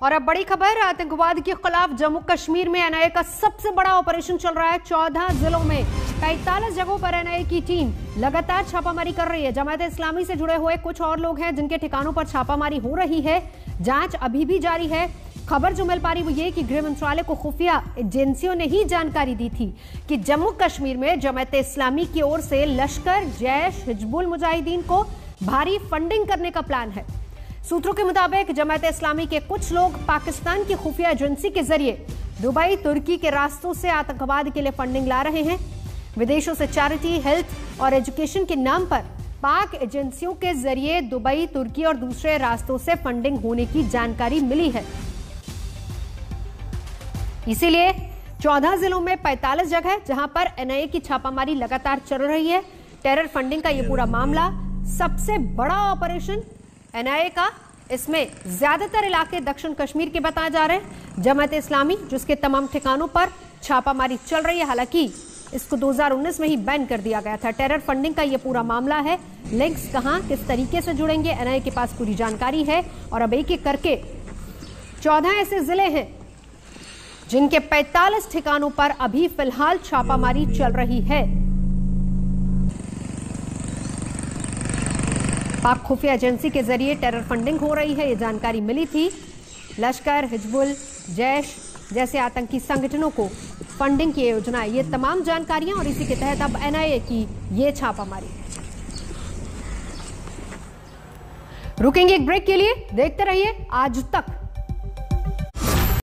और अब बड़ी खबर, आतंकवाद के खिलाफ जम्मू कश्मीर में एनआईए का सबसे बड़ा ऑपरेशन चल रहा है चौदह जिलों में। पैंतालीस जगहों पर एनआईए की टीम लगातार छापामारी कर रही है। जमात इस्लामी से जुड़े हुए कुछ और लोग हैं जिनके ठिकानों पर छापामारी हो रही है। जाँच अभी भी जारी है। खबर जो मिल पा रही वो ये कि गृह मंत्रालय को खुफिया एजेंसियों ने ही जानकारी दी थी कि जम्मू कश्मीर में जमात इस्लामी की ओर से लश्कर, जैश, हिजबुल मुजाहिदीन को भारी फंडिंग करने का प्लान है। सूत्रों के मुताबिक जमात इस्लामी के कुछ लोग पाकिस्तान की खुफिया एजेंसी के ज़रिए दुबई, तुर्की के रास्तों से आतंकवाद के लिए फंडिंग ला रहे हैं। विदेशों से चैरिटी हेल्थ और एजुकेशन के नाम पर पाक एजेंसियों के ज़रिए दुबई, तुर्की और दूसरे रास्तों से फंडिंग होने की जानकारी मिली है। इसीलिए चौदह जिलों में 45 जगह जहाँ पर एनआईए की छापामारी लगातार चल रही है। टेरर फंडिंग का यह पूरा मामला सबसे बड़ा ऑपरेशन एनआईए का इसमें ज़्यादातर इलाके दक्षिण कश्मीर के बताए जा रहे हैं। जमात इस्लामी, जिसके तमाम ठिकानों पर छापामारी चल रही है, हालाँकि इसको 2019 में ही बैन कर दिया गया था। टेरर फंडिंग का यह पूरा मामला है। लिंक्स कहाँ, किस तरीके से जुड़ेंगे, एनआईए के पास पूरी जानकारी है। और अब एक एक करके चौदह ऐसे ज़िले हैं जिनके 45 ठिकानों पर अभी फ़िलहाल छापामारी चल रही है। पाक खुफिया एजेंसी के ज़रिए टेरर फंडिंग हो रही है। ये जानकारी मिली थी लश्कर, हिजबुल, जैश जैसे आतंकी संगठनों को फंडिंग की योजना। ये तमाम जानकारियाँ और इसी के तहत अब एनआईए की ये छापामारी। रुकेंगे एक ब्रेक के लिए। देखते रहिए आज तक।